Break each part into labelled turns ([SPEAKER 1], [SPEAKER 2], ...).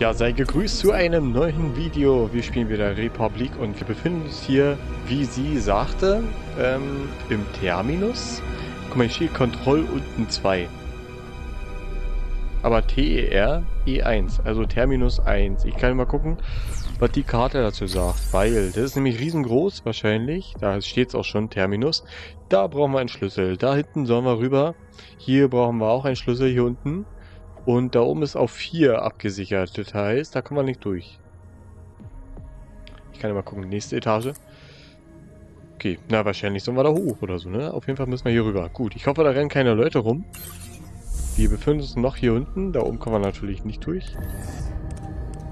[SPEAKER 1] Ja, sei gegrüßt zu einem neuen Video. Wir spielen wieder Republik und wir befinden uns hier, wie sie sagte, ähm, im Terminus. Guck mal, hier steht Kontroll unten 2. Aber TER E1, also Terminus 1. Ich kann mal gucken, was die Karte dazu sagt, weil das ist nämlich riesengroß wahrscheinlich. Da steht es auch schon, Terminus. Da brauchen wir einen Schlüssel. Da hinten sollen wir rüber. Hier brauchen wir auch einen Schlüssel, hier unten. Und da oben ist auf 4 abgesichert. Das heißt, da kommen wir nicht durch. Ich kann ja mal gucken. Nächste Etage. Okay, na wahrscheinlich sollen wir da hoch oder so, ne? Auf jeden Fall müssen wir hier rüber. Gut, ich hoffe, da rennen keine Leute rum. Wir befinden uns noch hier unten. Da oben kommen wir natürlich nicht durch.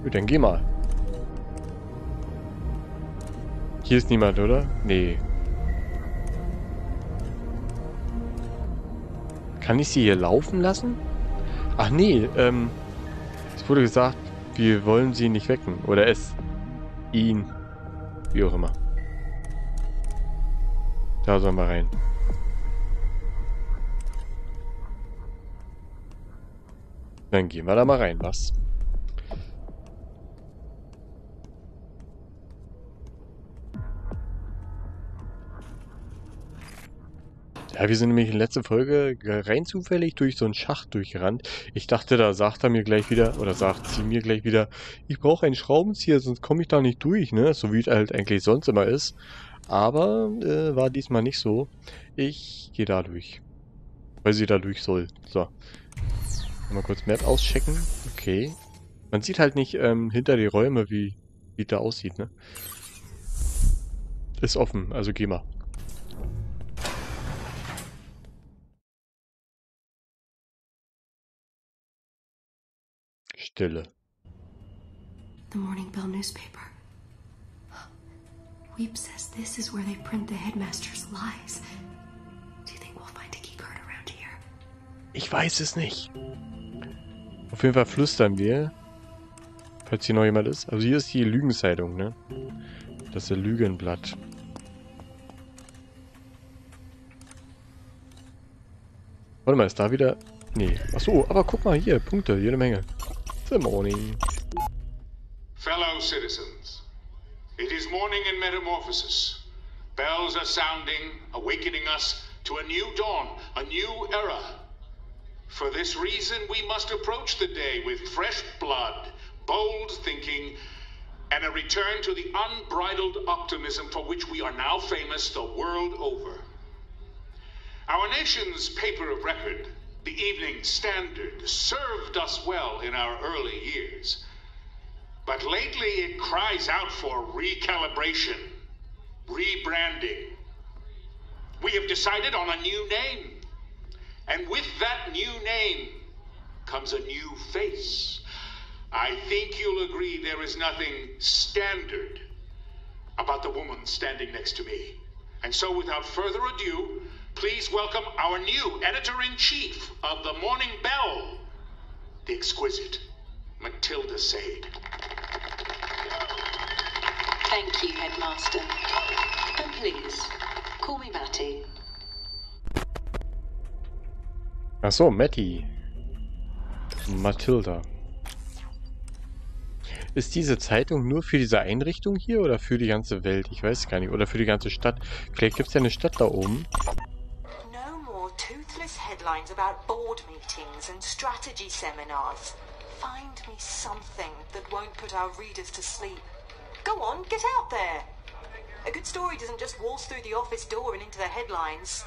[SPEAKER 1] Gut, dann geh mal. Hier ist niemand, oder? Nee. Kann ich sie hier laufen lassen? Ach nee, ähm, es wurde gesagt, wir wollen sie nicht wecken. Oder es. Ihn. Wie auch immer. Da sollen wir rein. Dann gehen wir da mal rein, was? Ja, wir sind nämlich in letzter Folge rein zufällig durch so einen Schacht durchgerannt. Ich dachte, da sagt er mir gleich wieder, oder sagt sie mir gleich wieder, ich brauche einen Schraubenzieher, sonst komme ich da nicht durch, ne? So wie es halt eigentlich sonst immer ist. Aber äh, war diesmal nicht so. Ich gehe da durch. Weil sie da durch soll. So. Mal kurz Map auschecken. Okay. Man sieht halt nicht ähm, hinter die Räume, wie, wie da aussieht, ne? Ist offen, also geh mal. Stille.
[SPEAKER 2] The Morning Bell newspaper. Weep says this is where they print the headmaster's lies. Do you think we'll find a key card around here?
[SPEAKER 1] Ich weiß es nicht. Auf jeden Fall flüstern wir. Falls hier noch jemand ist. Also hier ist die Lügenzeitung, ne? Das ist der Lügenblatt. Warte mal, ist da wieder... Nee. Achso, aber guck mal hier. Punkte, jede Menge. The morning.
[SPEAKER 3] Fellow citizens, it is morning in Metamorphosis. Bells are sounding, awakening us to a new dawn, a new era. For this reason, we must approach the day with fresh blood, bold thinking, and a return to the unbridled optimism for which we are now famous the world over. Our nation's paper of record, the Evening Standard, served us well in our early years. But lately it cries out for recalibration, rebranding. We have decided on a new name. And with that new name comes a new face. I think you'll agree there is nothing standard about the woman standing next to me. And so, without further ado, please welcome our new editor in chief of the Morning Bell, the exquisite Matilda Sade.
[SPEAKER 4] Thank you, Headmaster. And please, call me Matty.
[SPEAKER 1] Ach so, Matty. Matilda. Ist diese Zeitung nur für diese Einrichtung hier oder für die ganze Welt? Ich weiß gar nicht. Oder für die ganze Stadt. Vielleicht gibt es ja eine Stadt da oben.
[SPEAKER 5] Headlines about board meetings and strategy seminars. Find me something that won't put our readers to sleep. Go on, get out there. A good story doesn't just waltz through the office door and into the headlines.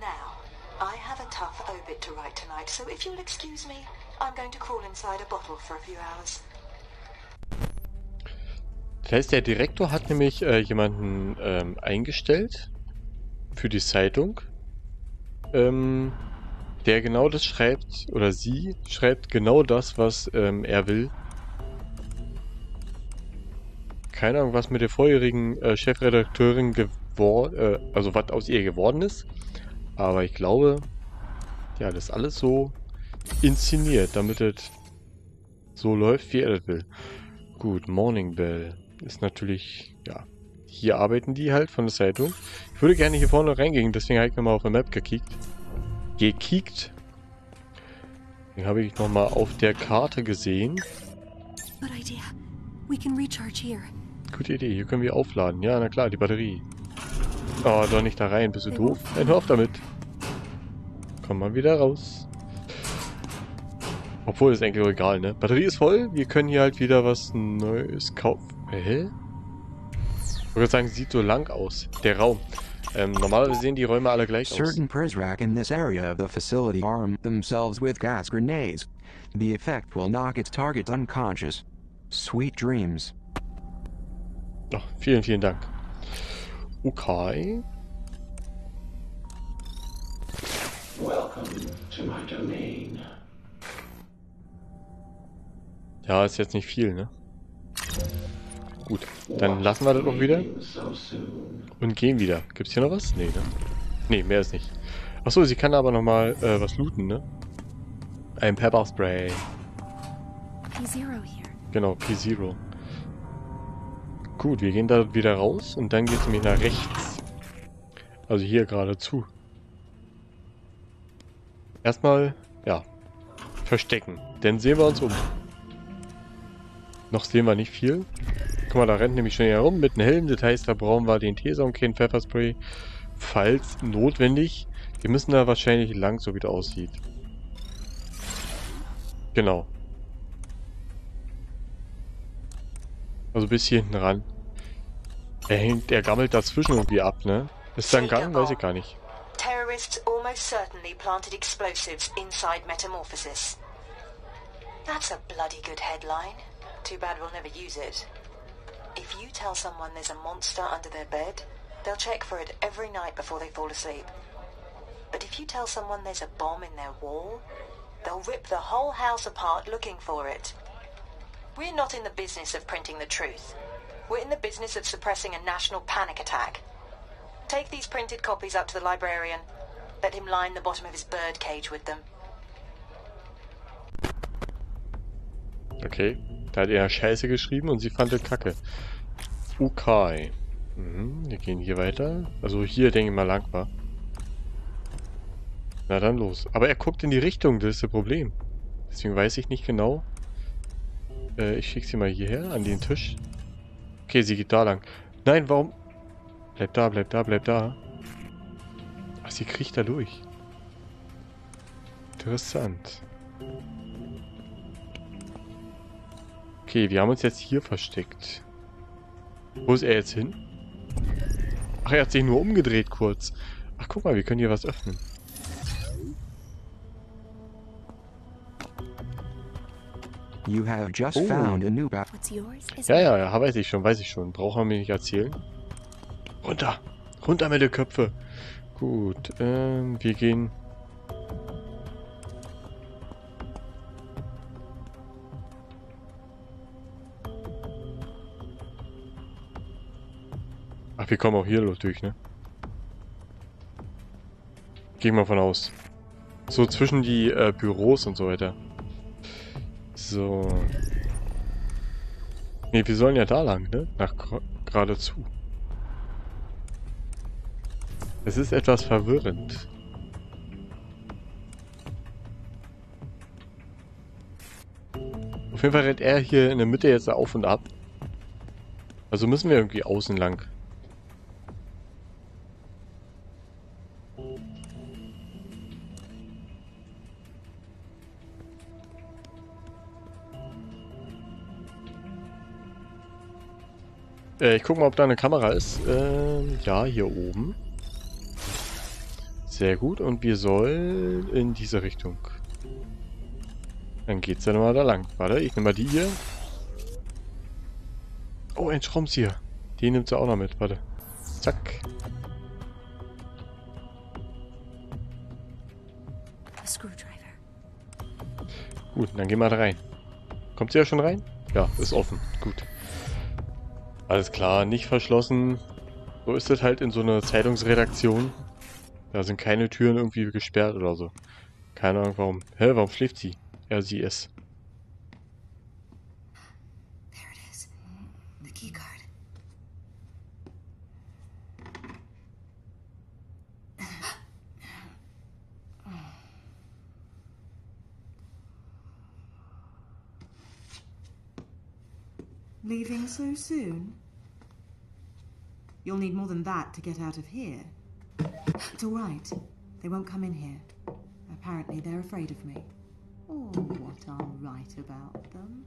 [SPEAKER 5] Now, I have a tough obit to write tonight, so if you'll excuse me, I'm going to crawl inside a bottle for a few hours.
[SPEAKER 1] Das heißt, der Direktor hat nämlich äh, jemanden ähm, eingestellt für die Zeitung, ähm, der genau das schreibt, oder sie schreibt genau das, was ähm, er will. Keine Ahnung, was mit der vorherigen äh, Chefredakteurin geworden, äh, also was aus ihr geworden ist. Aber ich glaube, ja, das ist alles so inszeniert, damit es so läuft, wie er das will. Gut, Morning Bell ist natürlich, ja, hier arbeiten die halt von der Zeitung. Ich würde gerne hier vorne reingehen, deswegen habe ich nochmal auf der Map gekickt. Gekickt. Den habe ich nochmal auf der Karte gesehen. Gute Idee, hier können wir aufladen. Ja, na klar, die Batterie. Oh, doch nicht da rein, bist du doof? Nein, hör auf damit. Komm mal wieder raus. Obwohl, ist eigentlich auch egal, ne? Batterie ist voll, wir können hier halt wieder was Neues kaufen. Hä? Ich würde sagen, sieht so lang aus. Der Raum. Ähm, normalerweise sehen die Räume alle gleich aus.
[SPEAKER 6] Certain Prizrak in this area of the facility arm themselves with gas grenades. The effect will knock its targets unconscious. Sweet dreams.
[SPEAKER 1] Oh, vielen, vielen Dank. Okay. Ja, ist jetzt nicht viel, ne? Gut, dann lassen wir das auch wieder. Und gehen wieder. Gibt's hier noch was? Nee, ne? Nee, mehr ist nicht. Achso, sie kann aber nochmal äh, was looten, ne? Ein Pepperspray.
[SPEAKER 2] P0 here.
[SPEAKER 1] Genau, P0. Gut, wir gehen da wieder raus und dann geht es nämlich nach rechts. Also hier geradezu. Erstmal, ja, verstecken. Dann sehen wir uns um. Noch sehen wir nicht viel. Guck mal, da rennt nämlich schon herum mit einem Helm. Das heißt, da brauchen wir den Teser und kein Pfefferspray. Falls notwendig. Wir müssen da wahrscheinlich lang, so wie das aussieht. Genau. Also bis hier hinten ran. Er hängt, er gammelt dazwischen irgendwie ab, ne? Ist da ein Gang? Weiß ich gar nicht.
[SPEAKER 7] Terrorists almost certainly planted explosives inside Metamorphosis. That's a bloody good headline. Too bad we'll never use it. If you tell someone there's a monster under their bed, they'll check for it every night before they fall asleep. But if you tell someone there's a bomb in their wall, they'll rip the whole house apart looking for it. We're not in the business of printing the truth. We're in the business of suppressing a national panic attack. Take these printed copies up to the librarian. Let him line the bottom of his bird cage with them.
[SPEAKER 1] Okay. Da hat er Scheiße geschrieben und sie fand es kacke. Okay. Mhm, wir gehen hier weiter. Also hier, denke ich mal, lang war. Na dann los. Aber er guckt in die Richtung, das ist das Problem. Deswegen weiß ich nicht genau. Äh, ich schicke sie mal hierher, an den Tisch. Okay, sie geht da lang. Nein, warum? Bleib da, bleib da, bleib da. Ach, sie kriecht da durch. Interessant. Okay, wir haben uns jetzt hier versteckt. Wo ist er jetzt hin? Ach, er hat sich nur umgedreht kurz. Ach, guck mal, wir können hier was öffnen.
[SPEAKER 6] You have just
[SPEAKER 1] Oh.
[SPEAKER 6] found a new
[SPEAKER 2] What's yours
[SPEAKER 1] Ja, ja, ja, weiß ich schon, weiß ich schon. Brauchen wir mir nicht erzählen. Runter! Runter mit den Köpfe! Gut, ähm, wir gehen... Ach, wir kommen auch hier durch, ne? Gehen wir von aus. So zwischen die äh, Büros und so weiter. So. Ne, wir sollen ja da lang, ne? Nach geradezu. Es ist etwas verwirrend. Auf jeden Fall rennt er hier in der Mitte jetzt auf und ab. Also müssen wir irgendwie außen lang. Äh, ich guck mal, ob da eine Kamera ist. Ähm, ja, hier oben. Sehr gut. Und wir sollen in diese Richtung. Dann geht's ja nochmal da lang. Warte, ich nehme mal die hier. Oh, ein Schraubenzieher. Den nimmt sie auch noch mit. Warte. Zack. Gut, dann gehen wir da rein. Kommt sie ja schon rein? Ja, ist offen. Gut. Alles klar, nicht verschlossen. So ist es halt in so einer Zeitungsredaktion. Da sind keine Türen irgendwie gesperrt oder so. Keine Ahnung warum. Hä, warum schläft sie? Ja, sie ist.
[SPEAKER 7] Leaving so soon? You'll need more than that to get out of here. It's all right. They won't come in here. Apparently, they're afraid of me. Or what I'll write about them.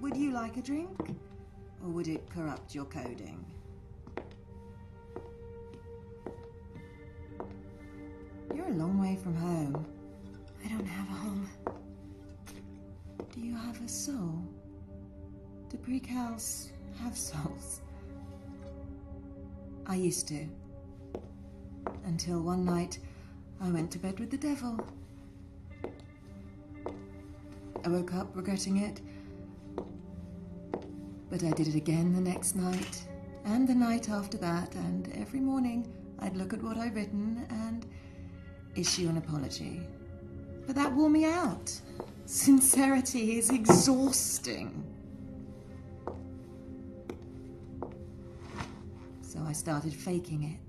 [SPEAKER 7] Would you like a drink? Or would it corrupt your coding? You're a long way from home.
[SPEAKER 2] I don't have a home.
[SPEAKER 7] You have a soul? Do precals have souls? I used to. Until one night, I went to bed with the devil. I woke up regretting it. But I did it again the next night, and the night after that, and every morning I'd look at what I'd written and issue an apology. But that wore me out. Sincerity is exhausting. So I started faking it.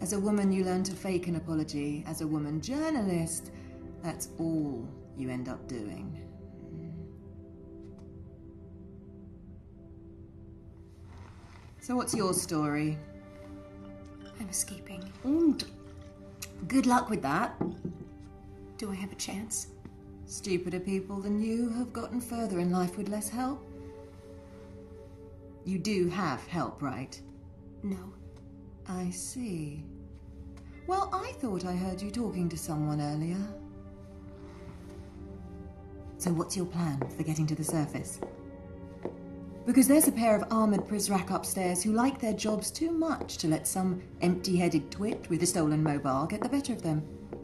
[SPEAKER 7] As a woman, you learn to fake an apology. As a woman journalist, that's all you end up doing. So, what's your story?
[SPEAKER 2] I'm escaping.
[SPEAKER 7] Good luck with that.
[SPEAKER 2] Do I have a chance?
[SPEAKER 7] Stupider people than you have gotten further in life with less help. You do have help, right?
[SPEAKER 2] No.
[SPEAKER 7] I see. Well, I thought I heard you talking to someone earlier. So, what's your plan for getting to the surface? Because there's a pair of armored Prizrak upstairs who like their jobs too much to let some empty headed twit with a stolen mobile get the better of them.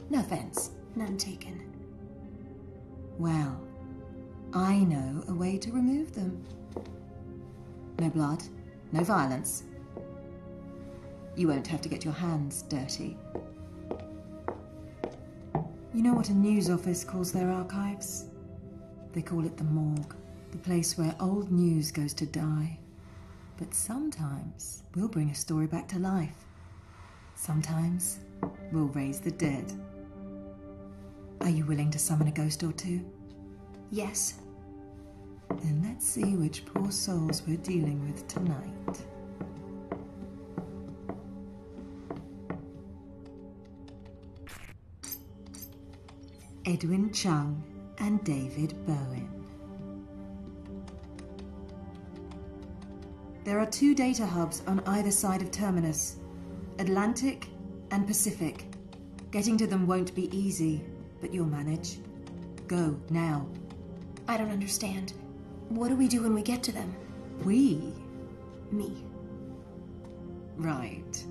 [SPEAKER 7] No offense.
[SPEAKER 2] None taken.
[SPEAKER 7] Well, I know a way to remove them. No blood, no violence. You won't have to get your hands dirty. You know what a news office calls their archives? They call it the morgue, the place where old news goes to die. But sometimes we'll bring a story back to life. Sometimes we'll raise the dead. Are you willing to summon a ghost or two?
[SPEAKER 2] Yes.
[SPEAKER 7] Then let's see which poor souls we're dealing with tonight. Edwin Chung and David Bowen. There are two data hubs on either side of Terminus Atlantic and Pacific. Getting to them won't be easy, but you'll manage. Go now.
[SPEAKER 2] I don't understand. What do we do when we get to them?
[SPEAKER 7] We?
[SPEAKER 2] Me.
[SPEAKER 7] Right.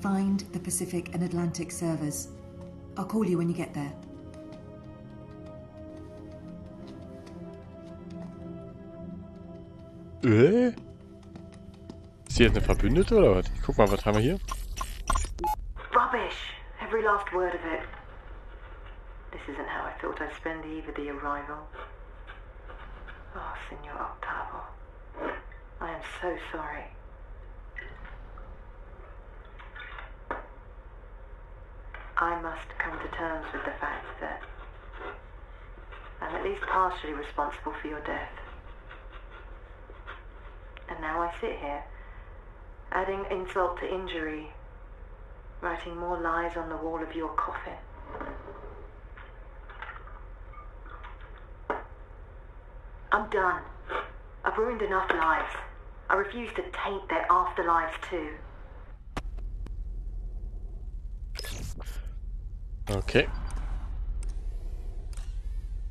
[SPEAKER 7] Find the Pacific and Atlantic servers. I'll call you when you get there.
[SPEAKER 1] Äh? Sie jetzt eine Verbündete oder was? Guck mal, was haben wir hier?
[SPEAKER 5] Rubbish! Every last word of it. This isn't how I thought I'd spend the eve of the arrival. Oh, Senor Octavo. I am so sorry. I must come to terms with the fact that I'm at least partially responsible for your death. And now I sit here, adding insult to injury, writing more lies on the wall of your coffin. I'm done. I've ruined enough lives. I refuse to taint their afterlives too.
[SPEAKER 1] Okay.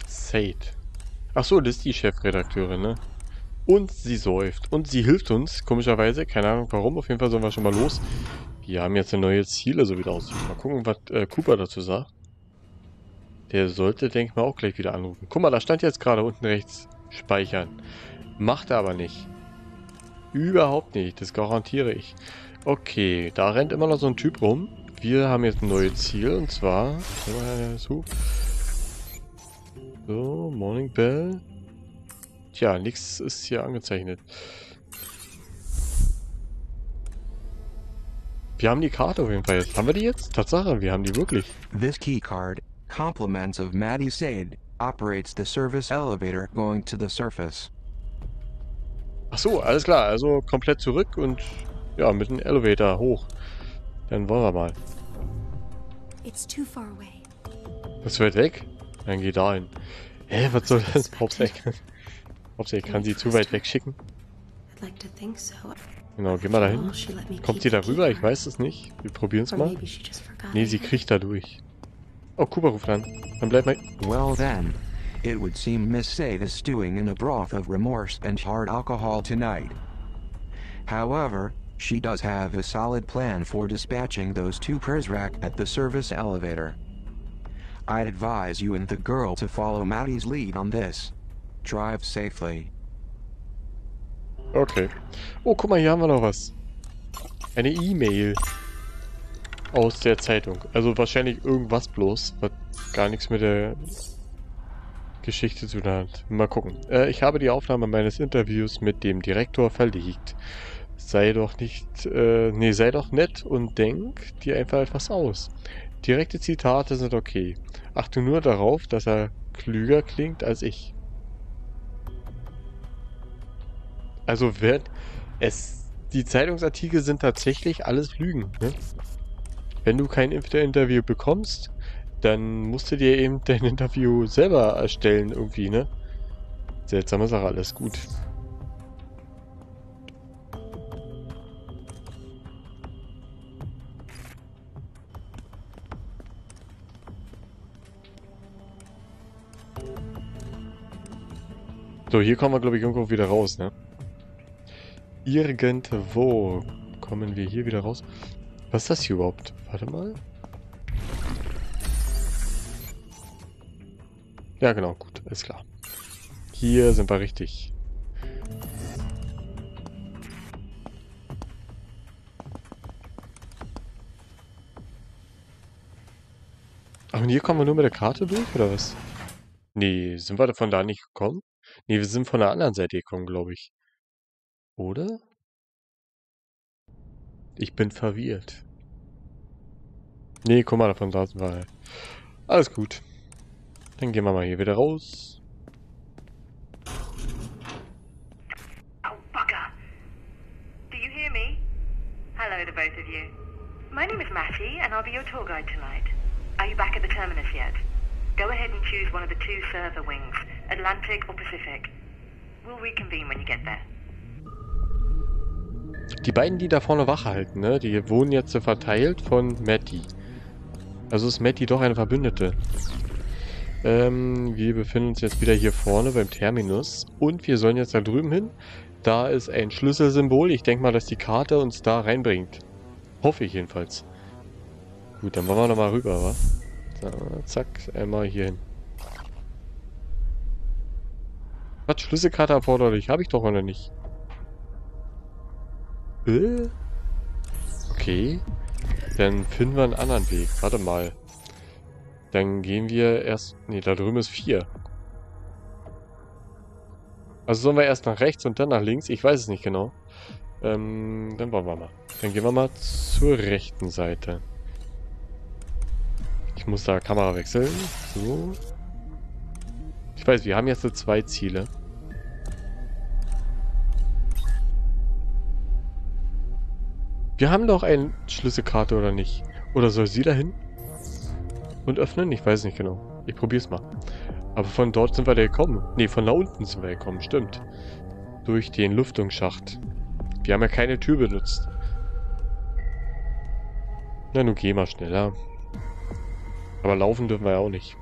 [SPEAKER 1] Sate. Ach so, das ist die Chefredakteurin, ne? Und sie säuft. Und sie hilft uns, komischerweise. Keine Ahnung warum. Auf jeden Fall sollen wir schon mal los. Wir haben jetzt ein neues Ziel, so wie das aussieht. Mal gucken, was äh, Cooper dazu sagt. Der sollte, denke ich mal, auch gleich wieder anrufen. Guck mal, da stand jetzt gerade unten rechts. Speichern. Macht er aber nicht. Überhaupt nicht. Das garantiere ich. Okay, da rennt immer noch so ein Typ rum. Wir haben jetzt ein neues Ziel und zwar. So, Morning Bell. Tja, nichts ist hier angezeichnet. Wir haben die Karte auf jeden Fall jetzt. Haben wir die jetzt? Tatsache, wir haben die wirklich.
[SPEAKER 6] This keycard Compliments of Maddie Sade, operates the service elevator going to the surface.
[SPEAKER 1] Ach so, alles klar. Also komplett zurück und ja, mit dem Elevator hoch. Dann wollen wir mal.
[SPEAKER 2] It's too far away.
[SPEAKER 1] Das ist weit weg? Dann geh da hin. Hä, was soll das? Hauptsache, Hauptsache, ich kann sie zu weit wegschicken. Genau, geh mal dahin. Kommt sie
[SPEAKER 2] the
[SPEAKER 1] darüber?
[SPEAKER 2] key
[SPEAKER 1] Ich weiß es nicht. Wir probieren es mal. Nee, sie kriegt da durch. Oh, Cooper ruft an. Dann bleib mal...
[SPEAKER 6] Well then, it would seem Miss Sade is stewing in a broth of remorse and hard alcohol tonight. However, she does have a solid plan for dispatching those two Prizrak at the service elevator. I'd advise you and the girl to follow Maddie's lead on this. Drive safely.
[SPEAKER 1] Okay. Oh, guck mal, hier haben wir noch was. Eine E-Mail. Aus der Zeitung. Also wahrscheinlich irgendwas bloß, was gar nichts mit der Geschichte zu tun hat. Mal gucken. Äh, ich habe die Aufnahme meines Interviews mit dem Direktor verlegt. Sei doch nicht, äh, nee, sei doch nett und denk dir einfach etwas aus. Direkte Zitate sind okay. Achte nur darauf, dass er klüger klingt als ich. Also wenn es die Zeitungsartikel sind tatsächlich alles Lügen, ne? Wenn du kein Inter- Interview bekommst, dann musst du dir eben dein Interview selber erstellen irgendwie, ne? Seltsame Sache, alles gut. So, hier kommen wir, glaube ich, irgendwo wieder raus, ne? Irgendwo kommen wir hier wieder raus. Was ist das hier überhaupt? Warte mal. Ja, genau, gut, ist klar. Hier sind wir richtig. Ach, und hier kommen wir nur mit der Karte durch, oder was? Nee, sind wir von da nicht gekommen? Nee, wir sind von der anderen Seite gekommen, glaube ich. Oder? Ich bin verwirrt. Nee, guck mal, von da sind wir. Alles gut. Dann gehen wir mal hier wieder raus.
[SPEAKER 8] Oh, bugger. Do you hear me? Hello to both of you. My name is Matty, and I'll be your tour guide tonight. Are you back at the terminus yet? Go ahead and choose one of the two server wings, Atlantic or Pacific. We'll reconvene when you get there.
[SPEAKER 1] Die beiden, die da vorne Wache halten, ne? Die wurden jetzt verteilt von Matty. Also ist Matty doch eine Verbündete. Ähm, wir befinden uns jetzt wieder hier vorne beim Terminus. Und wir sollen jetzt da drüben hin. Da ist ein Schlüsselsymbol. Ich denke mal, dass die Karte uns da reinbringt. Hoffe ich jedenfalls. Gut, dann wollen wir nochmal rüber, wa? So, zack, einmal hier hin. Was, Schlüsselkarte erforderlich? Habe ich doch oder nicht? Äh? Okay. Dann finden wir einen anderen Weg. Warte mal. Dann gehen wir erst... Ne, da drüben ist 4. Also sollen wir erst nach rechts und dann nach links? Ich weiß es nicht genau. Ähm, dann wollen wir mal. Dann gehen wir mal zur rechten Seite. Ich muss da Kamera wechseln. So. Ich weiß, wir haben jetzt so zwei Ziele. Wir haben doch eine Schlüsselkarte, oder nicht? Oder soll sie dahin? Und öffnen? Ich weiß nicht genau. Ich probier's mal. Aber von dort sind wir da gekommen. Ne, von da unten sind wir gekommen, stimmt. Durch den Lüftungsschacht. Wir haben ja keine Tür benutzt. Na, nun geh mal schneller. Aber laufen dürfen wir ja auch nicht.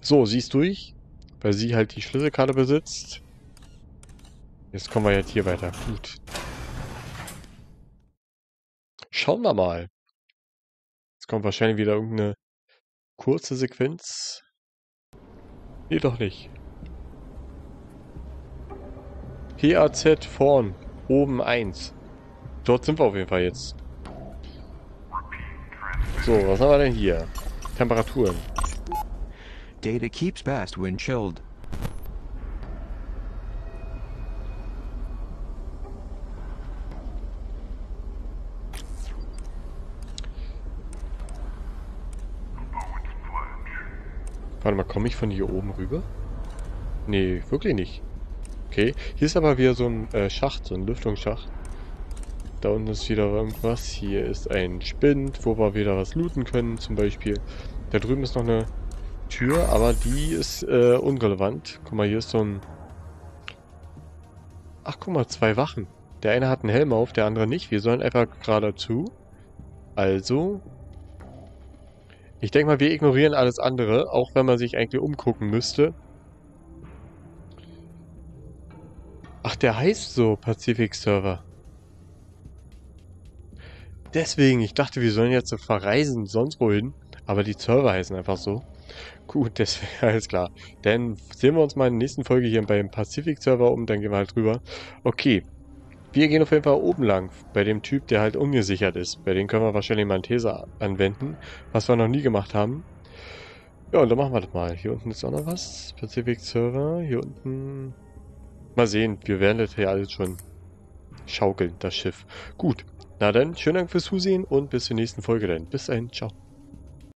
[SPEAKER 1] So, sie ist durch. Weil sie halt die Schlüsselkarte besitzt. Jetzt kommen wir jetzt hier weiter. Gut. Schauen wir mal. Jetzt kommt wahrscheinlich wieder irgendeine kurze Sequenz. Nee, doch nicht. PAZ vorn. Oben 1. Dort sind wir auf jeden Fall jetzt. So, was haben wir denn hier? Temperaturen.
[SPEAKER 6] Data keeps best when chilled.
[SPEAKER 1] Warte mal, komme ich von hier oben rüber? Nee, wirklich nicht. Okay, hier ist aber wieder so ein äh, Schacht, so ein Lüftungsschacht. Da unten ist wieder irgendwas. Hier ist ein Spind, wo wir wieder was looten können, zum Beispiel. Da drüben ist noch eine Tür, aber die ist äh, unrelevant. Guck mal, hier ist so ein... Ach, guck mal, zwei Wachen. Der eine hat einen Helm auf, der andere nicht. Wir sollen einfach geradezu. Also... Ich denke mal, wir ignorieren alles andere, auch wenn man sich eigentlich umgucken müsste. Ach, der heißt so, Pacific Server. Deswegen, ich dachte, wir sollen jetzt verreisen, sonst wohin. Aber die Server heißen einfach so. Gut, das wäre alles klar. Dann sehen wir uns mal in der nächsten Folge hier beim Pacific Server um, dann gehen wir halt drüber. Okay. Wir gehen auf jeden Fall oben lang, bei dem Typ, der halt ungesichert ist. Bei dem können wir wahrscheinlich mal einen Taser anwenden, was wir noch nie gemacht haben. Ja, und dann machen wir das mal. Hier unten ist auch noch was. Pacific Server, hier unten... Mal sehen, wir werden das hier alles schon schaukeln, das Schiff. Gut, na dann, schönen Dank fürs Zusehen und bis zur nächsten Folge dann. Bis dahin, ciao.